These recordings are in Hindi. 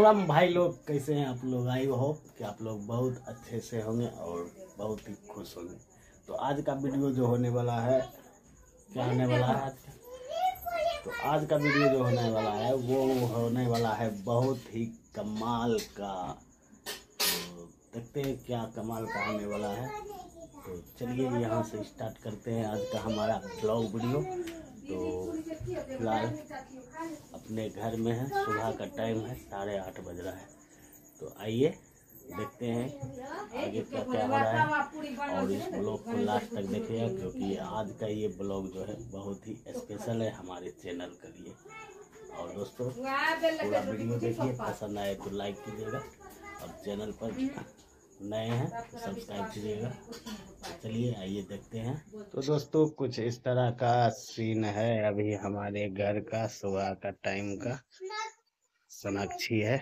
राम भाई लोग कैसे हैं आप लोग? आई होप कि आप लोग बहुत अच्छे से होंगे और बहुत ही खुश होंगे। तो आज का वीडियो जो होने वाला है, क्या होने वाला है? आज तो आज का वीडियो जो होने वाला है, वो होने वाला है बहुत ही कमाल का। तो देखते हैं क्या कमाल का होने वाला है। तो चलिए यहाँ से स्टार्ट करते हैं आज का हमारा ब्लॉग वीडियो। तो फ़िलहाल अपने घर में है, सुबह का टाइम है, साढ़े आठ बज रहा है। तो आइए, देखते हैं आगे क्या क्या हो रहा है। और इस ब्लॉग को लास्ट तक देखिएगा, क्योंकि आज का ये ब्लॉग जो है, बहुत ही स्पेशल है हमारे चैनल के लिए। और दोस्तों पूरा वीडियो देखिए, पसंद आए तो लाइक कीजिएगा। और चैनल पर नए हैं तो सब्सक्राइब कीजिएगा तो चलिए आइए देखते हैं। तो दोस्तों कुछ इस तरह का सीन है अभी हमारे घर का सुबह का टाइम का। सोनाक्षी है।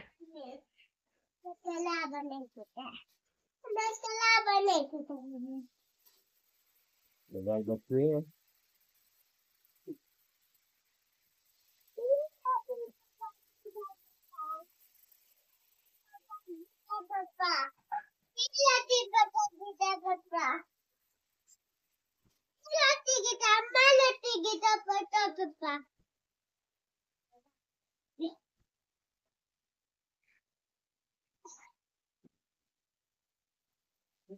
देखिए तो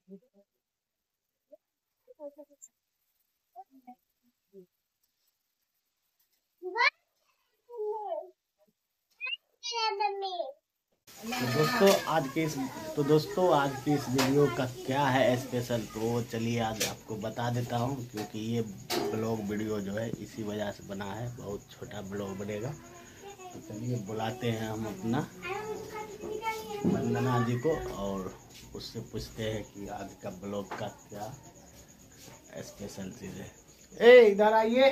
दोस्तों, आज के इस तो दोस्तों, आज की इस वीडियो का क्या है स्पेशल तो चलिए आज आपको बता देता हूँ, क्योंकि ये ब्लॉग वीडियो जो है, इसी वजह से बना है। बहुत छोटा ब्लॉग बनेगा। तो चलिए बुलाते हैं हम अपना। वंदना जी को और उससे पूछते हैं कि आज का ब्लॉग का क्या स्पेशल चीज़ है। ए इधर आइए।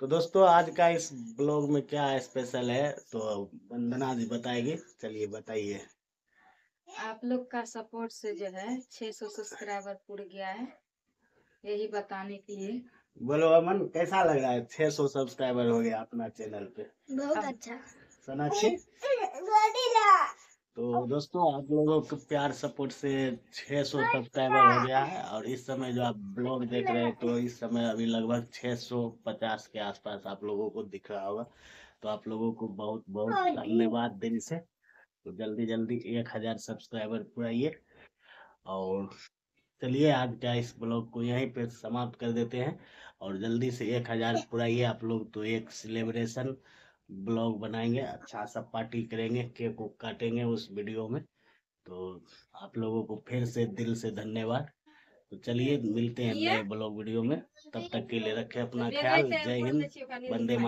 तो दोस्तों आज का इस ब्लॉग में क्या स्पेशल है तो वंदना जी बताएगी। चलिए बताइए। आप लोग का सपोर्ट से जो है 600 सब्सक्राइबर पूर गया है। यही बताने के लिए। बोलो अमन कैसा लग रहा है? 600 सब्सक्राइबर हो गया अपना चैनल पे। बहुत अच्छा। सोनाक्षी? तो दोस्तों आप लोगों के प्यार सपोर्ट से 600 सब्सक्राइबर हो गया है और इस समय जो आप ब्लॉग देख रहे हैं तो इस समय अभी लगभग 650 के आसपास आप लोगों को दिख रहा होगा। तो आप लोगों को बहुत बहुत धन्यवाद दिल से। तो जल्दी जल्दी एक हज़ार सब्सक्राइबर पुराइए। और चलिए आज का इस ब्लॉग को यहीं पे समाप्त कर देते हैं। और जल्दी से एक हज़ार पुराइए आप लोग तो एक सेलिब्रेशन ब्लॉग बनाएँगे अच्छा सा पार्टी करेंगे केक को काटेंगे उस वीडियो में। तो आप लोगों को फिर से दिल से धन्यवाद। तो चलिए मिलते हैं नए ब्लॉग वीडियो में। तब तक के लिए रखें अपना ख्याल। जय हिंद। वंदे मातरम